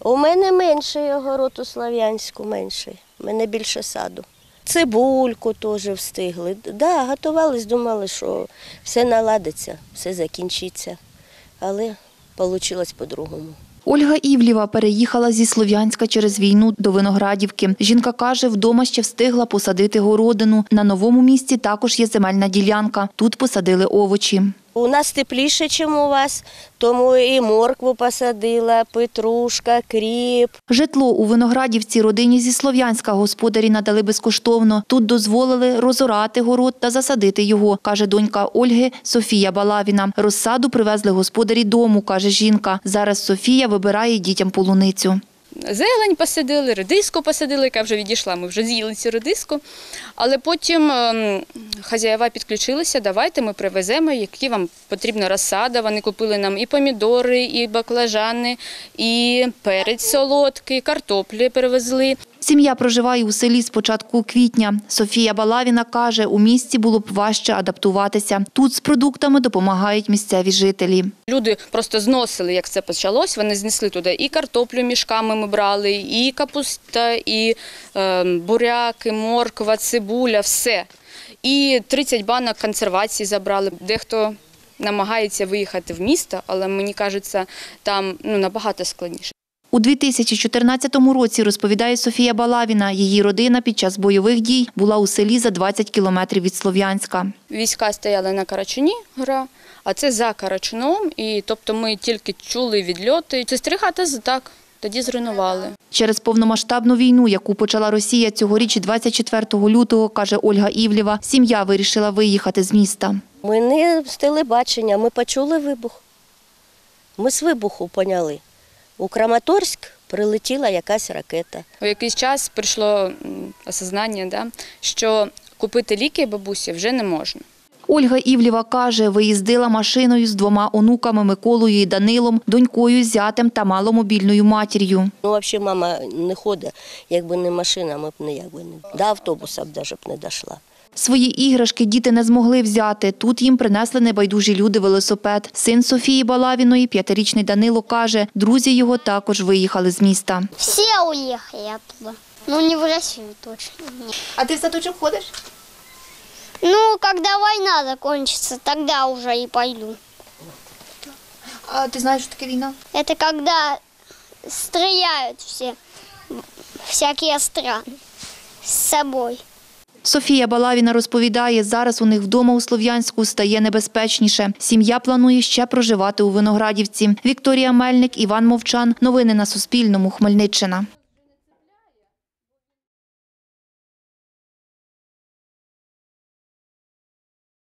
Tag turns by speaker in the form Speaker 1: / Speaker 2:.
Speaker 1: У мене менший огород у Слов'янську, менший. У мене більше саду. Цибульку теж встигли. Да, готувались, думали, що все наладиться, все закінчиться. Але вийшло по-другому.
Speaker 2: Ольга Івлєва переїхала зі Слов'янська через війну до Виноградівки. Жінка каже, вдома ще встигла посадити городину. На новому місці також є земельна ділянка. Тут посадили овочі.
Speaker 1: У нас тепліше, ніж у вас, тому і моркву посадила, петрушка, кріп.
Speaker 2: Житло у Виноградівці родині зі Слов'янська господарі надали безкоштовно. Тут дозволили розорати город та засадити його, каже донька Ольги Софія Балавіна. Розсаду привезли господарі дому, каже жінка. Зараз Софія вибирає дітям полуницю.
Speaker 3: Зелень посадили, редиску посадили, яка вже відійшла. Ми вже з'їли цю редиску. Але потім ем, хазяєва підключилися, давайте ми привеземо, які вам потрібна розсада. Вони купили нам і помідори, і баклажани, і перець солодкий, картоплі перевезли.
Speaker 2: Сім'я проживає у селі з початку квітня. Софія Балавіна каже, у місті було б важче адаптуватися. Тут з продуктами допомагають місцеві жителі.
Speaker 3: Люди просто зносили, як це почалось. Вони знесли туди і картоплю мішками ми брали, і капуста, і е, буряк, і морква, цибуля, все. І 30 банок консервації забрали. Дехто намагається виїхати в місто, але мені кажеться, там ну, набагато складніше.
Speaker 2: У 2014 році, розповідає Софія Балавіна, її родина під час бойових дій була у селі за 20 кілометрів від Слов'янська.
Speaker 3: Війська стояли на Карачуні, гора, а це за Карачуном. І тобто ми тільки чули відльоти. Це стригати так, тоді зруйнували.
Speaker 2: Через повномасштабну війну, яку почала Росія цьогоріч 24 лютого, каже Ольга Івлєва, сім'я вирішила виїхати з міста.
Speaker 1: Ми не з телебачення, ми почули вибух. Ми з вибуху поняли. У Краматорськ прилетіла якась ракета.
Speaker 3: У якийсь час прийшло осознання, да, що купити ліки бабусі вже не можна.
Speaker 2: Ольга Івлєва каже, виїздила машиною з двома онуками Миколою і Данилом, донькою, зятем та маломобільною матір'ю.
Speaker 1: Ну, взагалі, мама не ходить, якби не машина, ми б ніяк би не до автобуса б навіть б не дійшла.
Speaker 2: Свої іграшки діти не змогли взяти. Тут їм принесли небайдужі люди велосипед. Син Софії Балавіної, п'ятирічний Данило, каже, друзі його також виїхали з міста.
Speaker 4: Все уехали оттуда. Ну, не в Россию точно. нет.
Speaker 2: А ти в садочок ходиш?
Speaker 4: Ну, когда война закончится, тогда уже и пойду.
Speaker 2: А ти знаєш, що таке війна?
Speaker 4: Это когда стреляют все, всякие страны с собой.
Speaker 2: Софія Балавіна розповідає, зараз у них вдома у Слов'янську стає небезпечніше. Сім'я планує ще проживати у Виноградівці. Вікторія Мельник, Іван Мовчан. Новини на Суспільному. Хмельниччина.